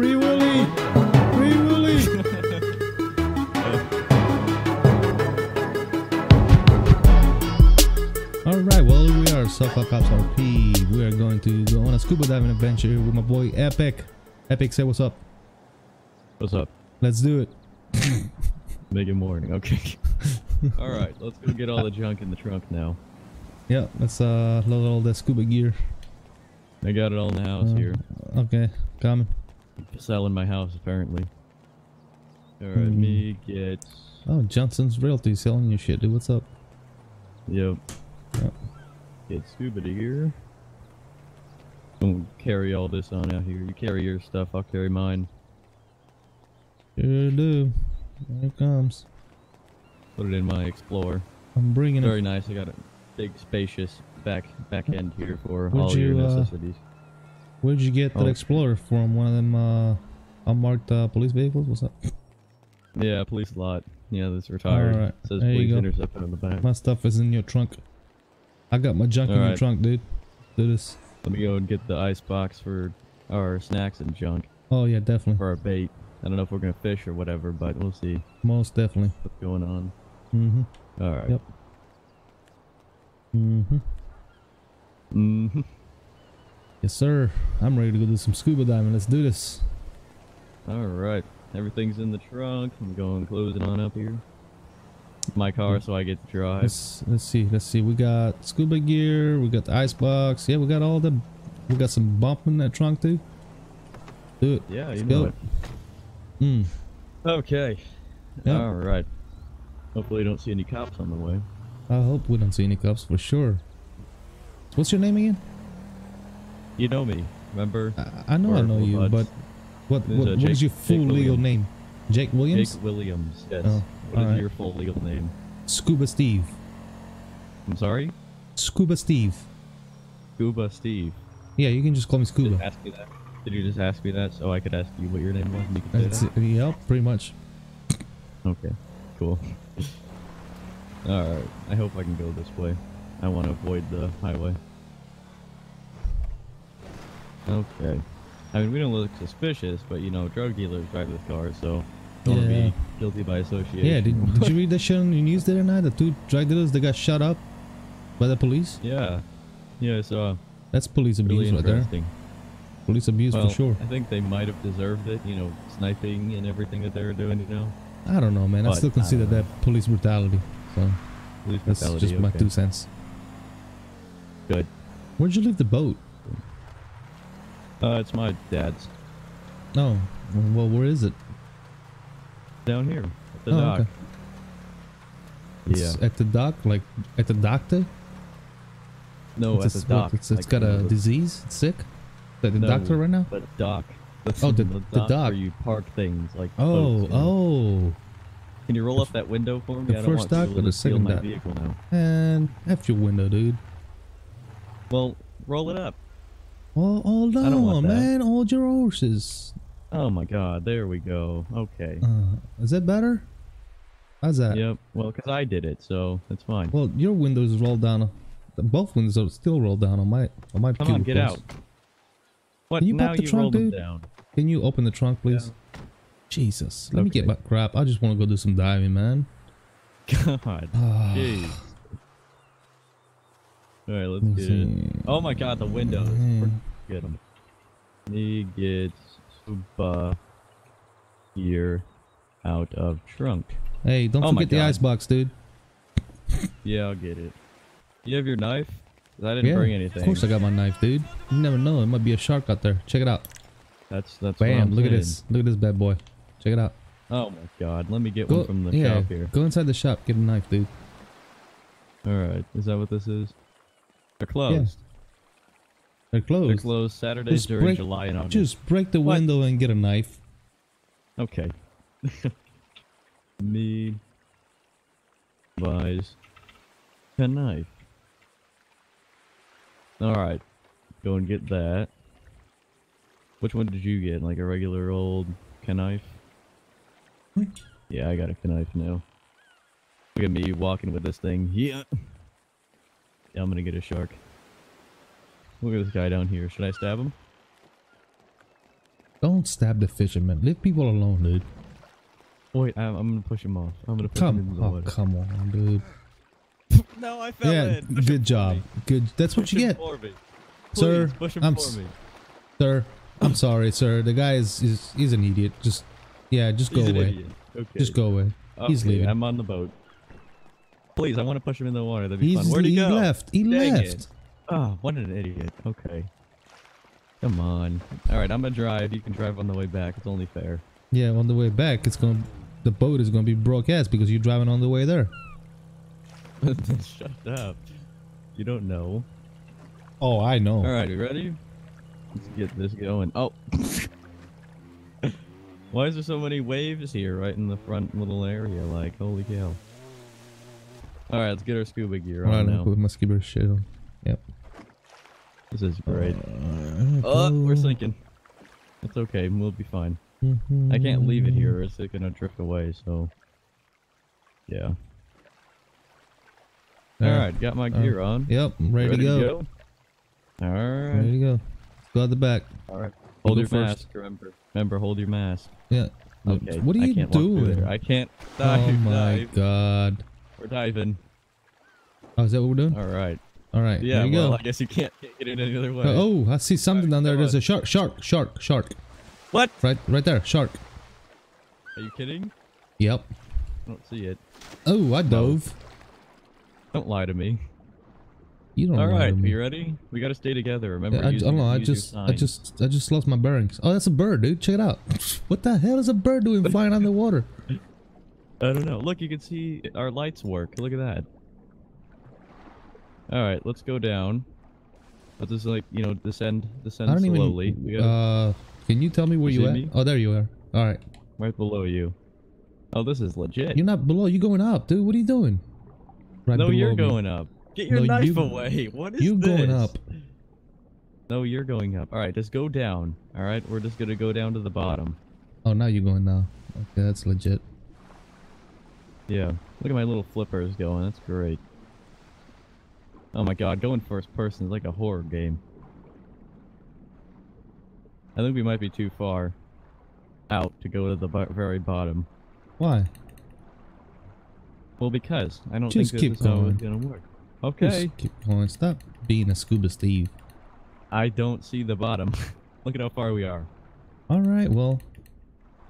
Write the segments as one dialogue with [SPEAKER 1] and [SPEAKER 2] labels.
[SPEAKER 1] Free Willy! Free Willy! Alright, well here we are, SoCal Cops RP. We are going to go on a scuba diving adventure with my boy Epic. Epic, say what's up.
[SPEAKER 2] What's up?
[SPEAKER 1] Let's do it.
[SPEAKER 2] Make it morning. Okay. all right, let's go get all the junk in the trunk now.
[SPEAKER 1] Yeah, let's uh load all the scuba gear.
[SPEAKER 2] I got it all in the house
[SPEAKER 1] Uh,
[SPEAKER 2] here.
[SPEAKER 1] Okay, coming.
[SPEAKER 2] Selling my house apparently. All right,
[SPEAKER 1] Hmm.
[SPEAKER 2] me get.
[SPEAKER 1] Oh, Johnson's Realty selling your shit, dude. What's up?
[SPEAKER 2] Yep.
[SPEAKER 1] Yep.
[SPEAKER 2] Get scuba here. Don't carry all this on out here. You carry your stuff. I'll carry mine.
[SPEAKER 1] Sure do. There it comes.
[SPEAKER 2] Put it in my Explorer.
[SPEAKER 1] I'm bringing
[SPEAKER 2] Very
[SPEAKER 1] it.
[SPEAKER 2] nice. I got a big, spacious back back end here for
[SPEAKER 1] Would
[SPEAKER 2] all your
[SPEAKER 1] necessities. uh,
[SPEAKER 2] necessities.
[SPEAKER 1] Where'd you get that
[SPEAKER 2] Oh.
[SPEAKER 1] Explorer from? One of them uh, unmarked uh, police vehicles? What's up?
[SPEAKER 2] Yeah, police lot. Yeah, that's retired.
[SPEAKER 1] Alright,
[SPEAKER 2] Says
[SPEAKER 1] there you
[SPEAKER 2] police interceptor on the back.
[SPEAKER 1] My stuff is in your trunk. I got my junk in your trunk, dude. Do this.
[SPEAKER 2] Let me go and get the ice box for our snacks and junk
[SPEAKER 1] Oh yeah, definitely.
[SPEAKER 2] for our bait. I don't know if we're gonna fish or whatever, but we'll see
[SPEAKER 1] Most definitely.
[SPEAKER 2] what's going on.
[SPEAKER 1] Mm-hmm.
[SPEAKER 2] All right.
[SPEAKER 1] Yep. Mm-hmm.
[SPEAKER 2] Mm-hmm.
[SPEAKER 1] Yes, sir. I'm ready to go do some scuba diving. Let's do this.
[SPEAKER 2] All right. Everything's in the trunk. I'm going closing on up here. My car, so I get to drive.
[SPEAKER 1] Let's let's see. Let's see. We got scuba gear. We got the ice box. Yeah, we got all the. We got some bump in that trunk too. Do it.
[SPEAKER 2] Yeah,
[SPEAKER 1] Let's
[SPEAKER 2] you know
[SPEAKER 1] go.
[SPEAKER 2] it.
[SPEAKER 1] Mm.
[SPEAKER 2] Okay.
[SPEAKER 1] Yep.
[SPEAKER 2] All right. Hopefully, you don't see any cops on the way.
[SPEAKER 1] I hope we don't see any cops for sure. What's your name again?
[SPEAKER 2] You know me, remember?
[SPEAKER 1] I, I know I know you,
[SPEAKER 2] Buds.
[SPEAKER 1] but what what,
[SPEAKER 2] uh,
[SPEAKER 1] what is your full legal name? Jake Williams.
[SPEAKER 2] Jake Williams. Yes.
[SPEAKER 1] Oh,
[SPEAKER 2] what is
[SPEAKER 1] alright.
[SPEAKER 2] your full legal name?
[SPEAKER 1] Scuba Steve.
[SPEAKER 2] I'm sorry.
[SPEAKER 1] Scuba Steve.
[SPEAKER 2] Scuba Steve.
[SPEAKER 1] Yeah, you can just call me Scuba.
[SPEAKER 2] ask me that. Did you just ask me that so I could ask you what your name was? And you could say that?
[SPEAKER 1] it. Yep, pretty much.
[SPEAKER 2] Okay, cool. Alright, I hope I can go this way. I want to avoid the highway. Okay. I mean, we don't look suspicious, but you know, drug dealers drive this car, so don't
[SPEAKER 1] Yeah.
[SPEAKER 2] be guilty by association.
[SPEAKER 1] Yeah, did, did you read that shit on the news the other night? The two drug dealers that got shot up by the police?
[SPEAKER 2] yeah. Yeah, so
[SPEAKER 1] That's police
[SPEAKER 2] really
[SPEAKER 1] abuse right there.
[SPEAKER 2] interesting.
[SPEAKER 1] Police abuse
[SPEAKER 2] well,
[SPEAKER 1] for sure.
[SPEAKER 2] I think they might have deserved it, you know, sniping and everything that they were doing, you know.
[SPEAKER 1] I don't know, man. I still consider
[SPEAKER 2] uh,
[SPEAKER 1] that police brutality. So
[SPEAKER 2] Police
[SPEAKER 1] that's
[SPEAKER 2] brutality,
[SPEAKER 1] just my two cents.
[SPEAKER 2] Good.
[SPEAKER 1] Where'd you leave the boat?
[SPEAKER 2] Uh, it's my dad's.
[SPEAKER 1] Oh, well, where is it?
[SPEAKER 2] Down here, at the
[SPEAKER 1] Oh,
[SPEAKER 2] dock.
[SPEAKER 1] okay. It's
[SPEAKER 2] Yeah.
[SPEAKER 1] at the dock, like at the doctor.
[SPEAKER 2] No,
[SPEAKER 1] it's
[SPEAKER 2] at
[SPEAKER 1] a,
[SPEAKER 2] the dock.
[SPEAKER 1] It's, it's
[SPEAKER 2] like,
[SPEAKER 1] got a disease. It's sick. At the
[SPEAKER 2] No,
[SPEAKER 1] doctor right now.
[SPEAKER 2] The dock. The,
[SPEAKER 1] Oh, the-
[SPEAKER 2] the
[SPEAKER 1] the
[SPEAKER 2] dock,
[SPEAKER 1] dock.
[SPEAKER 2] where you park things like.
[SPEAKER 1] Oh,
[SPEAKER 2] boats, you know.
[SPEAKER 1] oh,
[SPEAKER 2] Can you roll up that window for me?
[SPEAKER 1] the
[SPEAKER 2] I don't
[SPEAKER 1] first
[SPEAKER 2] want
[SPEAKER 1] dock or the second dock?
[SPEAKER 2] vehicle now.
[SPEAKER 1] and F your window, dude.
[SPEAKER 2] Well, roll it up.
[SPEAKER 1] Well, hold
[SPEAKER 2] I don't want
[SPEAKER 1] on, man. Hold your horses.
[SPEAKER 2] Oh my God! There we go. Okay.
[SPEAKER 1] Uh, is that better? How's that?
[SPEAKER 2] Yep. Well, because I did it, so that's fine.
[SPEAKER 1] Well, your windows roll down. Both windows are still rolled down on my on my
[SPEAKER 2] Come on, get out. What?
[SPEAKER 1] Can you
[SPEAKER 2] now
[SPEAKER 1] pop the
[SPEAKER 2] you
[SPEAKER 1] trunk, dude?
[SPEAKER 2] down.
[SPEAKER 1] Can you open the trunk, please? Jesus, let me get
[SPEAKER 2] Okay.
[SPEAKER 1] my crap. I just want to go do some diving, man.
[SPEAKER 2] God.
[SPEAKER 1] Ah,
[SPEAKER 2] Jeez. All right, let's
[SPEAKER 1] Let
[SPEAKER 2] get it. Oh my God, the windows.
[SPEAKER 1] Mm.
[SPEAKER 2] Get him. He gets scuba gear out of trunk.
[SPEAKER 1] Hey, don't
[SPEAKER 2] Oh
[SPEAKER 1] forget the icebox, dude.
[SPEAKER 2] Yeah, I'll get it. You have your knife? I didn't
[SPEAKER 1] yeah,
[SPEAKER 2] bring anything.
[SPEAKER 1] of course I got my knife, dude. You never know. It might be a shark out there. Check it out.
[SPEAKER 2] That's that's.
[SPEAKER 1] Bam! Look at this. Look at this bad boy. Check it out.
[SPEAKER 2] Oh my God! Let me get
[SPEAKER 1] Go
[SPEAKER 2] one from the
[SPEAKER 1] yeah.
[SPEAKER 2] shop here.
[SPEAKER 1] Go inside the shop. Get a knife, dude.
[SPEAKER 2] All right, is that what this is? They're closed.
[SPEAKER 1] They're
[SPEAKER 2] They're
[SPEAKER 1] closed.
[SPEAKER 2] closed Saturdays
[SPEAKER 1] Just
[SPEAKER 2] during
[SPEAKER 1] break-
[SPEAKER 2] July and August.
[SPEAKER 1] Just break the
[SPEAKER 2] What?
[SPEAKER 1] window and get a knife.
[SPEAKER 2] Okay. Me buys a knife. All right, go and get that. Which one did you get? Like a regular old knife? Hmm. Yeah, I got a knife now. Look at me walking with this thing. Yeah. Yeah, I'm gonna get a shark. Look at this guy down here. Should I stab him?
[SPEAKER 1] Don't don't stab the fisherman. Leave people alone, dude.
[SPEAKER 2] Wait, I'm, I'm gonna push him off. I'm gonna push him
[SPEAKER 1] Come,
[SPEAKER 2] into the
[SPEAKER 1] oh,
[SPEAKER 2] water.
[SPEAKER 1] come on, dude.
[SPEAKER 2] No, I fell
[SPEAKER 1] Yeah,
[SPEAKER 2] in. Push
[SPEAKER 1] good job.
[SPEAKER 2] me.
[SPEAKER 1] Good. That's what
[SPEAKER 2] Push
[SPEAKER 1] you
[SPEAKER 2] him
[SPEAKER 1] get,
[SPEAKER 2] for me.
[SPEAKER 1] Sir,
[SPEAKER 2] push him
[SPEAKER 1] I'm
[SPEAKER 2] for me.
[SPEAKER 1] sir. I'm sorry, sir. The guy is, is he's an idiot. Just yeah, just go
[SPEAKER 2] He's an
[SPEAKER 1] away.
[SPEAKER 2] idiot. Okay.
[SPEAKER 1] Just go away. He's leaving.
[SPEAKER 2] I'm on the boat. Please, I want to push him in the water. That'd be
[SPEAKER 1] He's
[SPEAKER 2] fun. Where'd he,
[SPEAKER 1] he
[SPEAKER 2] go?
[SPEAKER 1] left. He
[SPEAKER 2] Dang
[SPEAKER 1] left.
[SPEAKER 2] it. Oh, what an idiot. Okay. Come on. All right, I'm gonna drive. You can drive on the way back. It's only fair.
[SPEAKER 1] Yeah, on the way back, it's gonna the boat is gonna be broke ass because you're driving on the way there.
[SPEAKER 2] Shut up. You don't know.
[SPEAKER 1] Oh, I know.
[SPEAKER 2] All right, you ready? Let's get this going. Oh. Why is there so many waves here right in the front little area? Like, holy cow. All right, let's get our scuba gear on
[SPEAKER 1] me
[SPEAKER 2] now.
[SPEAKER 1] put my scuba shit on. Yep.
[SPEAKER 2] This is great.
[SPEAKER 1] Uh,
[SPEAKER 2] Oh, we're sinking. It's okay. We'll be fine.
[SPEAKER 1] Mhm.
[SPEAKER 2] I can't leave it here it's gonna drift away, so. Yeah.
[SPEAKER 1] Uh,
[SPEAKER 2] Alright, got my
[SPEAKER 1] uh,
[SPEAKER 2] gear on.
[SPEAKER 1] Yep, I'm ready, to go.
[SPEAKER 2] Alright.
[SPEAKER 1] Ready to go. Let's go at the back.
[SPEAKER 2] Alright. Hold
[SPEAKER 1] go
[SPEAKER 2] your
[SPEAKER 1] first.
[SPEAKER 2] mask, remember. Remember, hold your mask.
[SPEAKER 1] Yeah.
[SPEAKER 2] Okay.
[SPEAKER 1] What are you
[SPEAKER 2] can't walk through
[SPEAKER 1] doing?
[SPEAKER 2] I can't dive.
[SPEAKER 1] oh my
[SPEAKER 2] dive.
[SPEAKER 1] god.
[SPEAKER 2] We're diving.
[SPEAKER 1] Oh, is that what we're doing?
[SPEAKER 2] Alright.
[SPEAKER 1] All right.
[SPEAKER 2] Yeah,
[SPEAKER 1] there
[SPEAKER 2] well,
[SPEAKER 1] go.
[SPEAKER 2] I guess you can't, get it any other way.
[SPEAKER 1] Oh, I see something down there. There's
[SPEAKER 2] on.
[SPEAKER 1] a shark, shark, shark, shark.
[SPEAKER 2] What?
[SPEAKER 1] Right, right there, shark.
[SPEAKER 2] Are you kidding?
[SPEAKER 1] Yep.
[SPEAKER 2] I don't see it.
[SPEAKER 1] Oh, I dove.
[SPEAKER 2] Don't lie to me.
[SPEAKER 1] You don't.
[SPEAKER 2] All right, you ready? We gotta stay together. Remember,
[SPEAKER 1] Yeah, I, I don't know. I just, I just, I just lost my bearings. Oh, that's a bird, dude. Check it out. What the hell is a bird doing flying on the water?
[SPEAKER 2] I don't know. Look, you can see our lights work. Look at that. All right, let's go down. Let's just like you know descend, descend
[SPEAKER 1] I don't
[SPEAKER 2] slowly.
[SPEAKER 1] even.
[SPEAKER 2] we gotta
[SPEAKER 1] Uh, can you tell me where
[SPEAKER 2] You
[SPEAKER 1] you, at?
[SPEAKER 2] me?
[SPEAKER 1] Oh, there you are. All right.
[SPEAKER 2] right below you. Oh, this is legit.
[SPEAKER 1] You're not below. You're going up, dude. What are you doing? Right
[SPEAKER 2] no, you're
[SPEAKER 1] below me.
[SPEAKER 2] going up. Get your
[SPEAKER 1] No,
[SPEAKER 2] knife
[SPEAKER 1] you-
[SPEAKER 2] away. What is this?
[SPEAKER 1] You going up?
[SPEAKER 2] No, you're going up. All right, just go down. All right, we're just gonna go down to the bottom.
[SPEAKER 1] Oh, now you're going now. Okay, that's legit.
[SPEAKER 2] Yeah. Look at my little flippers going. That's great. Oh my god, going first person is like a horror game. I think we might be too far out to go to the very bottom.
[SPEAKER 1] Why?
[SPEAKER 2] Well, because I don't
[SPEAKER 1] Just
[SPEAKER 2] think
[SPEAKER 1] keep
[SPEAKER 2] this is how
[SPEAKER 1] going.
[SPEAKER 2] it's gonna work. Okay.
[SPEAKER 1] Just keep going. Stop being a scuba Steve.
[SPEAKER 2] I don't see the bottom. Look at how far we are.
[SPEAKER 1] All right. Well,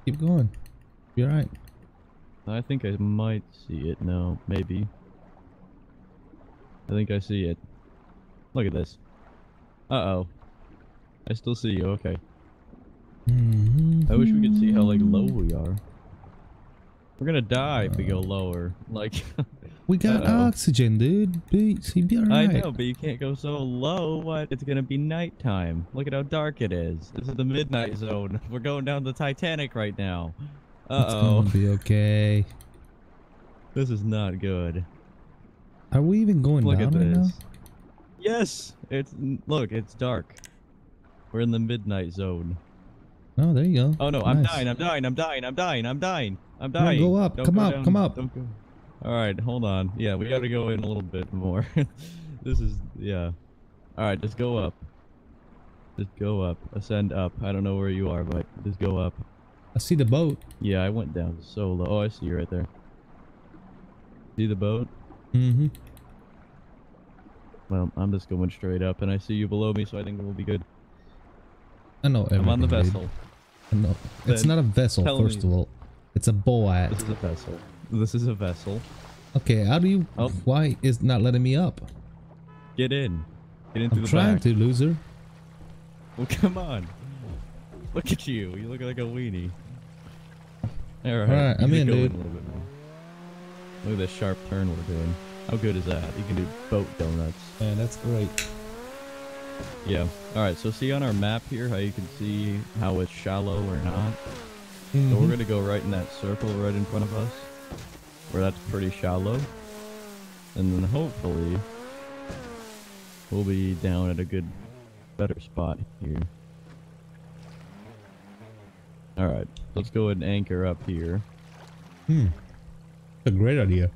[SPEAKER 1] keep going. You're right.
[SPEAKER 2] I think I might see it. now. maybe. I think I see it. Look at this. Uh-oh. I still see you. Okay. I wish we could see how like low we are. We're gonna die if we go lower. Like
[SPEAKER 1] We got
[SPEAKER 2] Uh-oh.
[SPEAKER 1] oxygen, dude. Be, see, be
[SPEAKER 2] I know, but you can't go so low. What? It's gonna be nighttime. Look at how dark it is. This is the midnight zone. We're going down the Titanic right now. Uh
[SPEAKER 1] It's
[SPEAKER 2] oh.
[SPEAKER 1] gonna be okay.
[SPEAKER 2] This is not good.
[SPEAKER 1] Are we even going
[SPEAKER 2] Look
[SPEAKER 1] down
[SPEAKER 2] at
[SPEAKER 1] right
[SPEAKER 2] this. Yes. It's look. It's dark. We're in the midnight zone.
[SPEAKER 1] Oh, there you go.
[SPEAKER 2] Oh no! I'm dying! I'm dying! I'm dying! I'm dying! I'm dying! I'm dying!
[SPEAKER 1] go up,
[SPEAKER 2] Don't
[SPEAKER 1] come
[SPEAKER 2] go
[SPEAKER 1] up,
[SPEAKER 2] down,
[SPEAKER 1] come up.
[SPEAKER 2] Don't go. All right, hold on. Yeah, we got to go in a little bit more. this is yeah. All right, just go up. Just go up. Ascend up. I don't know where you are, but just go up.
[SPEAKER 1] I see the boat.
[SPEAKER 2] Yeah, I went down so low. Oh, I see you right there. See the boat?
[SPEAKER 1] Mm-hmm.
[SPEAKER 2] Well, I'm just going straight up, and I see you below me, so I think we'll be good.
[SPEAKER 1] I know everything.
[SPEAKER 2] I'm on the
[SPEAKER 1] dude.
[SPEAKER 2] vessel.
[SPEAKER 1] I know. It's not a vessel, first
[SPEAKER 2] me-
[SPEAKER 1] of all. It's a boat.
[SPEAKER 2] This is a vessel. This is a vessel.
[SPEAKER 1] Okay, how do you?
[SPEAKER 2] Oh.
[SPEAKER 1] Why is not letting me up?
[SPEAKER 2] Get in. Get in through
[SPEAKER 1] I'm
[SPEAKER 2] the
[SPEAKER 1] trying
[SPEAKER 2] back.
[SPEAKER 1] to, loser.
[SPEAKER 2] Well, come on. Look at you. You look like a weenie. All right.
[SPEAKER 1] Alright, I'm
[SPEAKER 2] can
[SPEAKER 1] in,
[SPEAKER 2] go
[SPEAKER 1] dude.
[SPEAKER 2] a little bit more. Look at this sharp turn we're doing. How good is that? You can do boat donuts.
[SPEAKER 1] Man, that's great.
[SPEAKER 2] Yeah. All right. So see on our map here how you can see how it's shallow or not. So
[SPEAKER 1] Mhm.
[SPEAKER 2] we're gonna go right in that circle right in front of us, where that's pretty shallow, and then hopefully we'll be down at a good, better spot here. All right, let's go ahead and anchor up here.
[SPEAKER 1] Hmm. A great idea.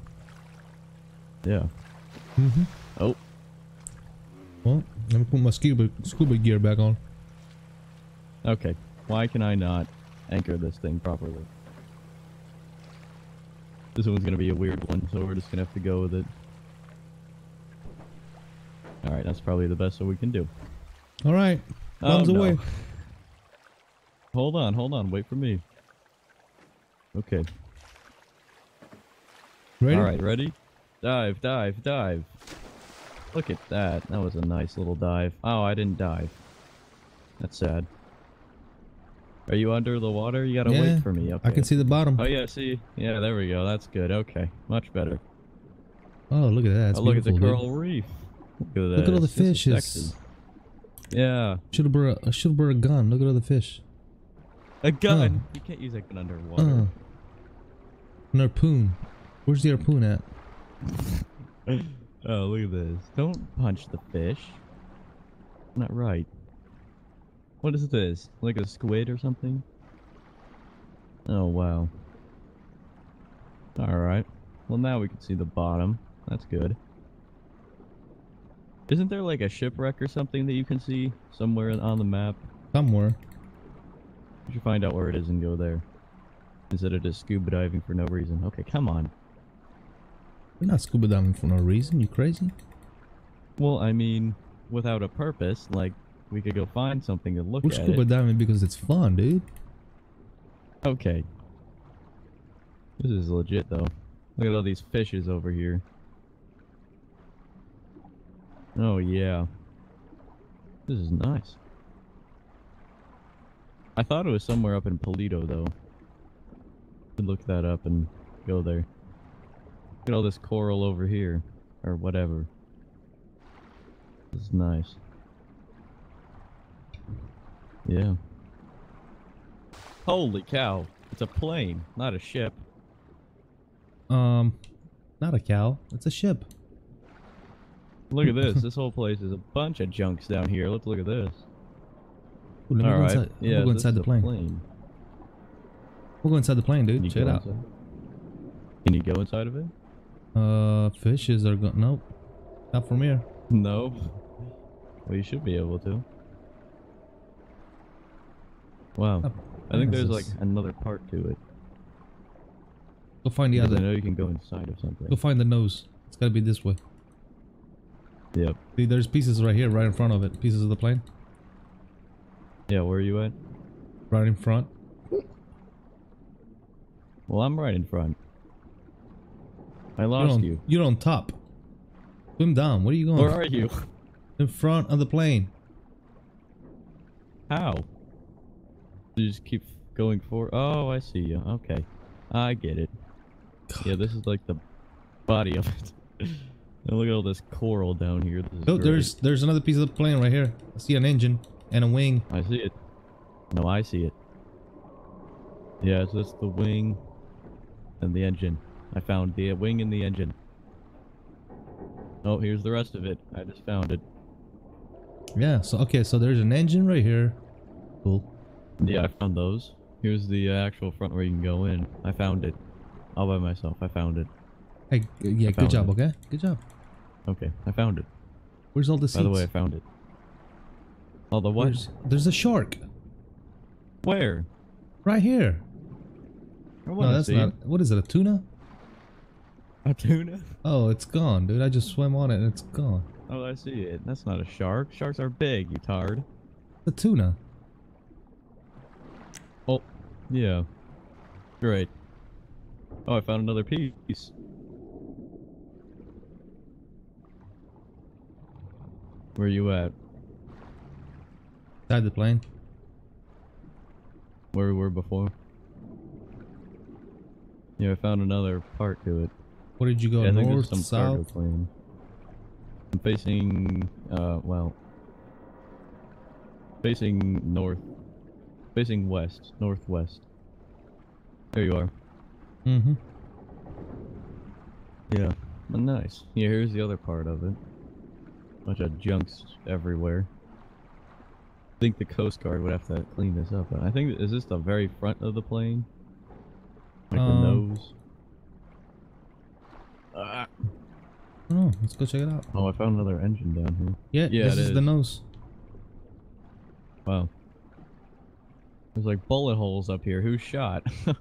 [SPEAKER 2] Yeah.
[SPEAKER 1] Mm-hmm.
[SPEAKER 2] Oh,
[SPEAKER 1] Well, let me put my scuba scuba gear back on.
[SPEAKER 2] okay. Why can I not anchor this thing properly? This one's gonna be a weird one, so we're just gonna have to go with it. Alright, that's probably the best that we can do.
[SPEAKER 1] All right.
[SPEAKER 2] Oh,
[SPEAKER 1] Bombs
[SPEAKER 2] no.
[SPEAKER 1] away.
[SPEAKER 2] Hold on, hold on, wait for me. Okay.
[SPEAKER 1] Ready?
[SPEAKER 2] Alright, ready? Dive, dive, dive. Look at that. That was a nice little dive. Oh, I didn't dive. That's sad. Are you under the water? You gotta
[SPEAKER 1] Yeah,
[SPEAKER 2] wait for me. Okay.
[SPEAKER 1] I can see the bottom.
[SPEAKER 2] Oh yeah, see? Yeah, there we go. That's good. Okay. Much better.
[SPEAKER 1] Oh, look at that. That's
[SPEAKER 2] oh, look at the
[SPEAKER 1] beautiful, dude.
[SPEAKER 2] coral reef. Look at that.
[SPEAKER 1] Look at all the fishes.
[SPEAKER 2] Yeah.
[SPEAKER 1] Should have brought. I should have brought a gun. Look at all the fish.
[SPEAKER 2] A gun. You can't use a gun underwater.
[SPEAKER 1] Uh, an harpoon. Where's the harpoon at?
[SPEAKER 2] Oh, look at this. Don't punch the fish. Not right. What is this? Like a squid or something? Oh, wow. Alright. Well, now we can see the bottom. That's good. Isn't there like a shipwreck or something that you can see somewhere on the map?
[SPEAKER 1] Somewhere.
[SPEAKER 2] You should find out where it is and go there. Instead of just scuba diving for no reason. Okay, come on.
[SPEAKER 1] We're not scuba diving for no reason. You crazy?
[SPEAKER 2] Well, I mean, without a purpose, like, we could go find something to look
[SPEAKER 1] We're
[SPEAKER 2] at
[SPEAKER 1] scuba
[SPEAKER 2] it.
[SPEAKER 1] diving because it's fun, dude.
[SPEAKER 2] Okay. This is legit, though. Look at all these fishes over here. Oh, yeah. This is nice. I thought it was somewhere up in Paleto, though. Could look that up and go there. Look at all this coral over here. Or whatever. This is nice. Yeah. Holy cow. It's a plane, not a ship.
[SPEAKER 1] Um, not a cow. It's a ship.
[SPEAKER 2] Look at this. this whole place is a bunch of junks down here. Let's look at this.
[SPEAKER 1] Ooh, let me
[SPEAKER 2] All
[SPEAKER 1] go
[SPEAKER 2] right.
[SPEAKER 1] inside.
[SPEAKER 2] Yeah,
[SPEAKER 1] go inside the
[SPEAKER 2] a
[SPEAKER 1] plane. We'll go inside the plane, dude. Check it out.
[SPEAKER 2] Can you go inside of it?
[SPEAKER 1] Uh, fishes are going. Nope. Not from here.
[SPEAKER 2] No. Well, you should be able to. Wow.
[SPEAKER 1] Oh,
[SPEAKER 2] I think there's like another part to it.
[SPEAKER 1] Go find the
[SPEAKER 2] other. I know you can go inside of something.
[SPEAKER 1] Go find the nose. It's gotta be this way.
[SPEAKER 2] Yep.
[SPEAKER 1] See, there's pieces right here, right in front of it. Pieces of the plane,
[SPEAKER 2] Yeah, where are you at?
[SPEAKER 1] right in front.
[SPEAKER 2] Well, I'm right in front. I
[SPEAKER 1] You're
[SPEAKER 2] lost
[SPEAKER 1] on,
[SPEAKER 2] you.
[SPEAKER 1] You're on top. Swim down. Where are you going?
[SPEAKER 2] Where are you?
[SPEAKER 1] In front of the plane.
[SPEAKER 2] How? You just keep going forward. Oh, I see you. Okay, I get it. Yeah, this is like the body of it. look at all this coral down here.
[SPEAKER 1] Oh,
[SPEAKER 2] great.
[SPEAKER 1] there's there's another piece of the plane right here. I see an engine and a wing.
[SPEAKER 2] I see it. No, I see it. Yeah, so that's the wing and the engine. I found the wing and the engine. Oh, here's the rest of it. I just found it.
[SPEAKER 1] Yeah. So okay. So there's an engine right here. Cool.
[SPEAKER 2] Yeah, I found those. Here's the uh, actual front where you can go in. I found it. All by myself. I found it.
[SPEAKER 1] Hey. Yeah. Good job.
[SPEAKER 2] it.
[SPEAKER 1] Okay. Good job.
[SPEAKER 2] Okay, I found it.
[SPEAKER 1] Where's all the seats?
[SPEAKER 2] By the way, I found it. Oh, the what?
[SPEAKER 1] There's, there's a shark
[SPEAKER 2] Where?
[SPEAKER 1] right here. No, that's not. What is it? A tuna?
[SPEAKER 2] A tuna.
[SPEAKER 1] Oh, it's gone, dude. I just swam on it and it's gone.
[SPEAKER 2] Oh, I see it. That's not a shark. Sharks are big, you tard.
[SPEAKER 1] The tuna.
[SPEAKER 2] Oh, yeah. Great. Oh, I found another piece. Where you at?
[SPEAKER 1] Inside the plane.
[SPEAKER 2] Where we were before? Yeah, I found another part to it.
[SPEAKER 1] Where did you go?
[SPEAKER 2] Yeah,
[SPEAKER 1] North,
[SPEAKER 2] some
[SPEAKER 1] south?
[SPEAKER 2] Plane. I'm facing, uh, well, facing north, facing west, northwest. There you are.
[SPEAKER 1] Mm-hmm.
[SPEAKER 2] Yeah, well, nice. Yeah, here's the other part of it. Bunch of junks everywhere. I think the Coast Guard would have to clean this up. I think is this the very front of the plane? Like
[SPEAKER 1] Um,
[SPEAKER 2] the nose. Ah.
[SPEAKER 1] Oh, let's go check it out.
[SPEAKER 2] Oh, I found another engine down here.
[SPEAKER 1] Yeah,
[SPEAKER 2] Yeah,
[SPEAKER 1] this is the nose.
[SPEAKER 2] Wow. There's like bullet holes up here. Who shot?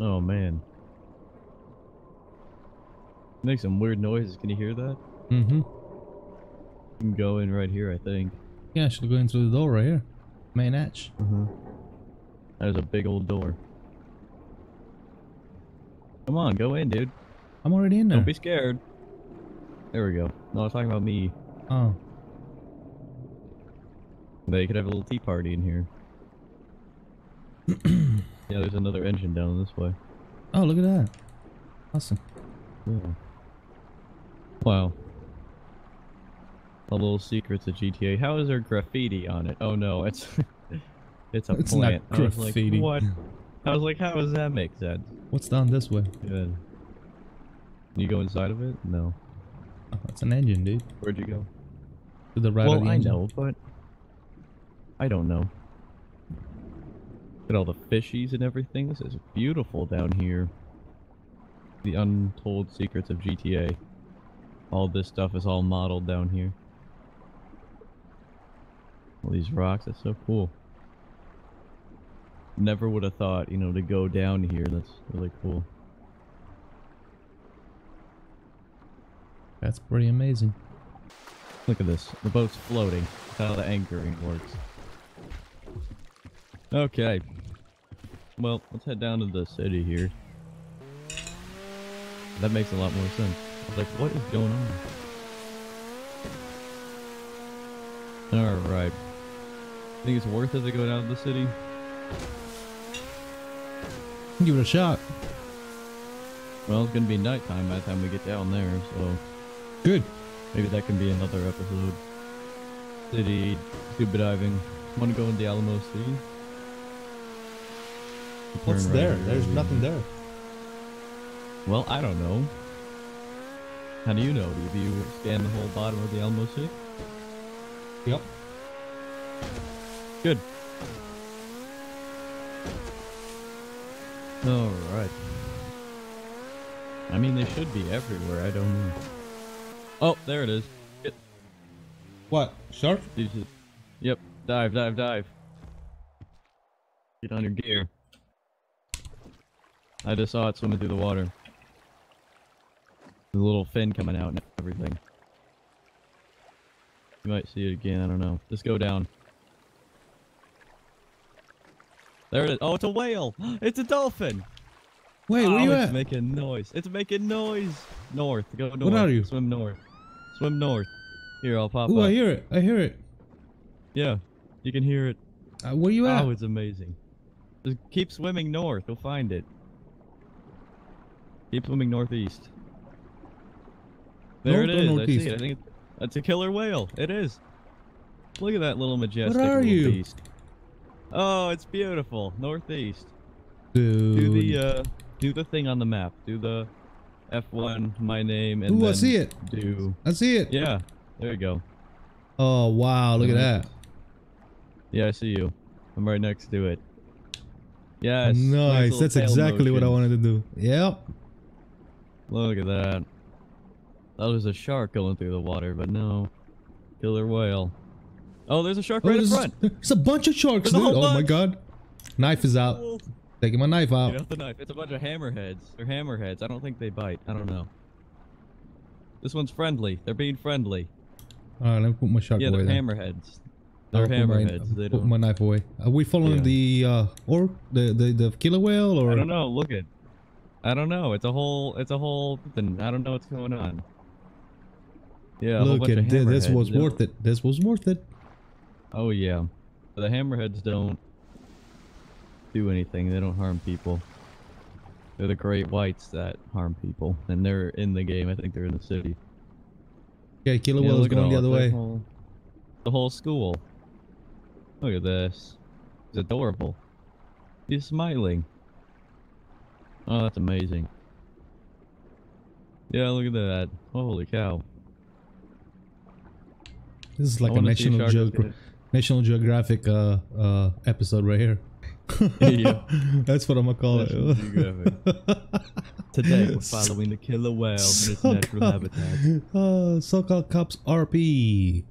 [SPEAKER 2] oh man. Make some weird noises. Can you hear that?
[SPEAKER 1] Mm-hmm.
[SPEAKER 2] You can go in right here, I think.
[SPEAKER 1] Yeah, I should go in through the door right here. Main hatch.
[SPEAKER 2] Uh-huh. There's a big old door. Come on, go in, dude.
[SPEAKER 1] I'm already in there.
[SPEAKER 2] Don't be scared. There we go. No, I was talking about me.
[SPEAKER 1] Oh.
[SPEAKER 2] They could have a little tea party in here. yeah, there's another engine down this way.
[SPEAKER 1] Oh, look at that. Awesome.
[SPEAKER 2] Yeah. Wow. A little secrets of GTA. How is there graffiti on it? Oh no, it's it's a
[SPEAKER 1] It's not
[SPEAKER 2] plant. I was like,
[SPEAKER 1] graffiti.
[SPEAKER 2] what? I was like, how does that make sense?
[SPEAKER 1] What's down this way?
[SPEAKER 2] Good. You go inside of it? No.
[SPEAKER 1] Oh, it's an engine, dude.
[SPEAKER 2] Where'd you go?
[SPEAKER 1] To the right of
[SPEAKER 2] well,
[SPEAKER 1] the
[SPEAKER 2] I know, but I don't know. Look at all the fishies and everything. This is beautiful down here. The untold secrets of GTA. All this stuff is all modeled down here. All these rocks, that's so cool. Never would have thought, you know, to go down here. That's really cool.
[SPEAKER 1] That's pretty amazing.
[SPEAKER 2] Look at this. The boat's floating. That's how the anchoring works. Okay. Well, let's head down to the city here. That makes a lot more sense. I was like, what is going on? Alright. Think it's worth it to go down to the city?
[SPEAKER 1] Give it a shot.
[SPEAKER 2] Well, it's gonna be nighttime by the time we get down there, so
[SPEAKER 1] Good.
[SPEAKER 2] maybe that can be another episode. City, scuba diving. Wanna go in the Alamo Sea?
[SPEAKER 1] What's
[SPEAKER 2] right
[SPEAKER 1] there?
[SPEAKER 2] here.
[SPEAKER 1] There's nothing there.
[SPEAKER 2] Well, I don't know. How do you know? Have you scan the whole bottom of the Alamo Sea?
[SPEAKER 1] Yep.
[SPEAKER 2] Good. Alright. I mean, they should be everywhere. I don't know. Oh, there it is.
[SPEAKER 1] What? Shark?
[SPEAKER 2] yep. Dive, dive, dive. Get on your gear. I just saw it swimming through the water. The little fin coming out and everything. You might see it again, I don't know. Just go down. There it is. Oh, it's a whale! It's a dolphin!
[SPEAKER 1] Wait,
[SPEAKER 2] oh,
[SPEAKER 1] where you
[SPEAKER 2] it's
[SPEAKER 1] at?
[SPEAKER 2] making noise. It's making noise! North. Go north.
[SPEAKER 1] What are you?
[SPEAKER 2] Swim north. Swim north. Here, I'll pop
[SPEAKER 1] Ooh,
[SPEAKER 2] up.
[SPEAKER 1] I hear it. I hear it.
[SPEAKER 2] Yeah, you can hear it.
[SPEAKER 1] Uh, where you at?
[SPEAKER 2] Oh, it's amazing. Just keep swimming north. You'll find it. Keep swimming northeast. There
[SPEAKER 1] North
[SPEAKER 2] it
[SPEAKER 1] or.
[SPEAKER 2] I see it. I think it's, that's a killer whale. It is. Look at that little majestic
[SPEAKER 1] are
[SPEAKER 2] little
[SPEAKER 1] you?
[SPEAKER 2] beast. Oh, it's beautiful. Northeast.
[SPEAKER 1] Dude.
[SPEAKER 2] Do the uh, do the thing on the map. Do the F1, my name, and
[SPEAKER 1] Ooh, I see it.
[SPEAKER 2] Do
[SPEAKER 1] I see it.
[SPEAKER 2] yeah. There you go.
[SPEAKER 1] Oh, wow. Look at that.
[SPEAKER 2] Yeah, I see you. I'm right next to it. Yes.
[SPEAKER 1] Nice.
[SPEAKER 2] little
[SPEAKER 1] That's exactly what I wanted to do. Yep.
[SPEAKER 2] Look at that. That was a shark going through the water, but no. Killer whale. Oh, there's a shark
[SPEAKER 1] Oh,
[SPEAKER 2] right in front.
[SPEAKER 1] there's a bunch of sharks, dude. Oh my god. Knife is out.
[SPEAKER 2] Cool.
[SPEAKER 1] Taking my knife out.
[SPEAKER 2] Get off the knife. It's a bunch of hammerheads. They're hammerheads. I don't think they bite. I don't know. This one's friendly. They're being friendly.
[SPEAKER 1] Alright, let me put my shark
[SPEAKER 2] Yeah,
[SPEAKER 1] away
[SPEAKER 2] they're
[SPEAKER 1] then.
[SPEAKER 2] hammerheads.
[SPEAKER 1] I'll
[SPEAKER 2] They're
[SPEAKER 1] put my-
[SPEAKER 2] hammerheads. They
[SPEAKER 1] Put my knife away. Are we following
[SPEAKER 2] Yeah.
[SPEAKER 1] the uh or the, the the killer whale or
[SPEAKER 2] I don't know. Look at. I don't know. It's a whole. It's a whole thing. I don't know what's going on. Yeah.
[SPEAKER 1] look
[SPEAKER 2] bunch
[SPEAKER 1] at this was worth it. This was worth it.
[SPEAKER 2] Oh yeah. The hammerheads don't do anything. They don't harm people. They're the great whites that harm people, and they're in the game. I think they're in the city.
[SPEAKER 1] Yeah, killer
[SPEAKER 2] Yeah, at
[SPEAKER 1] going the other way.
[SPEAKER 2] Whole, the whole school. Look at this. It's adorable. He's smiling. Oh, that's amazing. Yeah, look at that. Holy cow.
[SPEAKER 1] This is like a National,
[SPEAKER 2] get-
[SPEAKER 1] National Geographic uh uh episode right here.
[SPEAKER 2] Yeah.
[SPEAKER 1] That's what I'm gonna call
[SPEAKER 2] National
[SPEAKER 1] it.
[SPEAKER 2] Today we're following the killer whale in its natural habitat.
[SPEAKER 1] Uh, SoCal cops RP.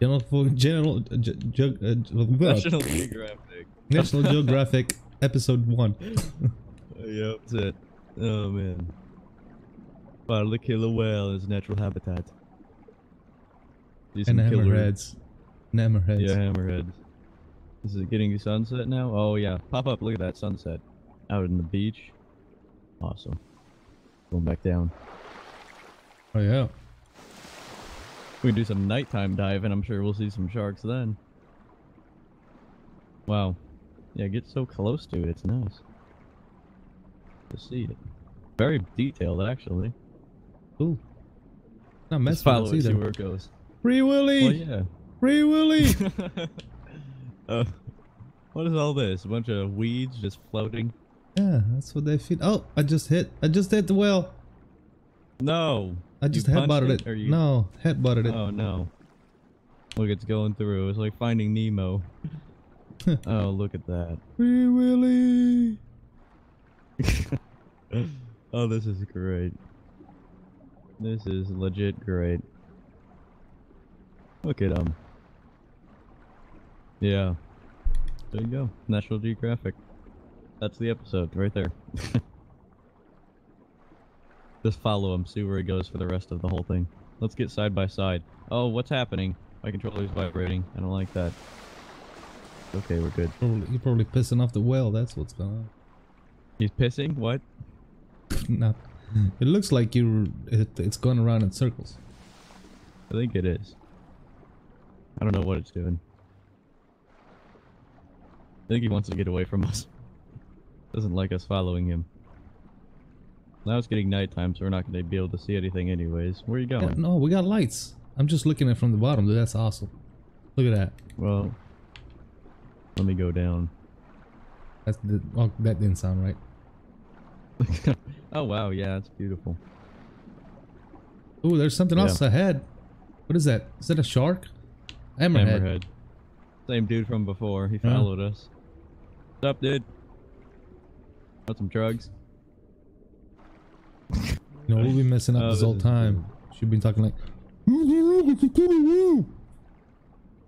[SPEAKER 1] General, General, Ge- Ge- uh,
[SPEAKER 2] National Geographic.
[SPEAKER 1] National Geographic, episode one.
[SPEAKER 2] yep, that's it. Oh man. Wow, the killer whale is natural habitat.
[SPEAKER 1] And hammerheads. Hammerheads.
[SPEAKER 2] Yeah, hammerheads. Is it getting sunset now? Oh yeah. Pop up, look at that sunset. Out in the beach. Awesome. Going back down.
[SPEAKER 1] Oh yeah.
[SPEAKER 2] We can do some nighttime diving. I'm sure we'll see some sharks then. Wow. Yeah, get so close to it. It's nice to see it. Very detailed, actually.
[SPEAKER 1] Cool. Not
[SPEAKER 2] Just
[SPEAKER 1] mess
[SPEAKER 2] follow
[SPEAKER 1] with
[SPEAKER 2] it,
[SPEAKER 1] us
[SPEAKER 2] see
[SPEAKER 1] either.
[SPEAKER 2] where it goes.
[SPEAKER 1] Free Willy!
[SPEAKER 2] Well, yeah.
[SPEAKER 1] Free Willy!
[SPEAKER 2] uh, what is all this? A bunch of weeds just floating?
[SPEAKER 1] yeah, that's what they feed. Oh, I just hit. I just hit the well.
[SPEAKER 2] No.
[SPEAKER 1] I just
[SPEAKER 2] You
[SPEAKER 1] head
[SPEAKER 2] punched
[SPEAKER 1] butted it.
[SPEAKER 2] or you-
[SPEAKER 1] No, head butted it.
[SPEAKER 2] Oh no. Look, it's going through. It's like finding Nemo. oh, look at that.
[SPEAKER 1] Free Willy!
[SPEAKER 2] oh, this is great. This is legit great. Look at him. Yeah. There you go. National Geographic. That's the episode right there. Just follow him, see where he goes for the rest of the whole thing. Let's get side by side. Oh, what's happening? My controller's vibrating. I don't like that. Okay, we're good.
[SPEAKER 1] Probably, you're probably pissing off the well. That's what's going on.
[SPEAKER 2] He's pissing? What?
[SPEAKER 1] no. It looks like you. It, it's going around in circles.
[SPEAKER 2] I think it is. I don't know what it's doing. I think he wants to get away from us. Doesn't like us following him. Now it's getting nighttime, so we're not going to be able to see anything anyways. Where are you
[SPEAKER 1] Yeah,
[SPEAKER 2] going?
[SPEAKER 1] no, we got lights. I'm just looking at it from the bottom, dude. That's awesome. Look at that.
[SPEAKER 2] Well, let me go down.
[SPEAKER 1] That's the. Oh, that didn't sound right.
[SPEAKER 2] oh wow, yeah, it's beautiful.
[SPEAKER 1] Ooh, there's something
[SPEAKER 2] Yeah.
[SPEAKER 1] else ahead. What is that? Is that a shark? Hammerhead.
[SPEAKER 2] Hammerhead. Same dude from before. He
[SPEAKER 1] Yeah.
[SPEAKER 2] followed us. What's up, dude? Want some drugs?
[SPEAKER 1] You know, we'll be messing up
[SPEAKER 2] Oh,
[SPEAKER 1] this
[SPEAKER 2] this
[SPEAKER 1] whole
[SPEAKER 2] is
[SPEAKER 1] time. Should be talking like.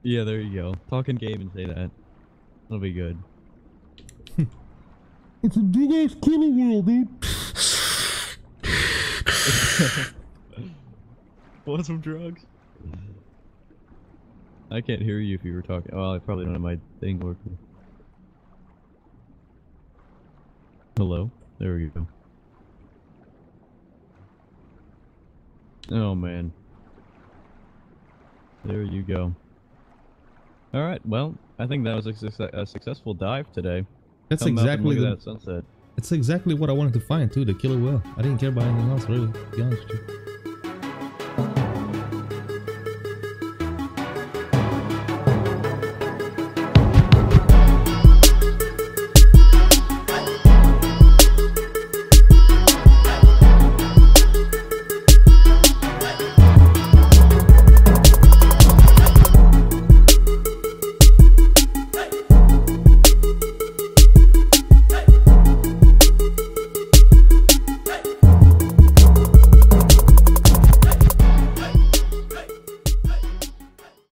[SPEAKER 2] Yeah, there you go. Talk in game and say that. That'll be good.
[SPEAKER 1] It's a big ass killer whale, dude.
[SPEAKER 2] Want some drugs? I can't hear you if you were talking. Oh, I probably don't have my thing working. Hello? There we go. Oh, man. There you go. Alright, well, I think that was a, success- a successful dive today.
[SPEAKER 1] That's
[SPEAKER 2] Come
[SPEAKER 1] exactly the,
[SPEAKER 2] that sunset.
[SPEAKER 1] It's exactly what I wanted to find too. The killer whale. I didn't care about anything else really. To be honest with you.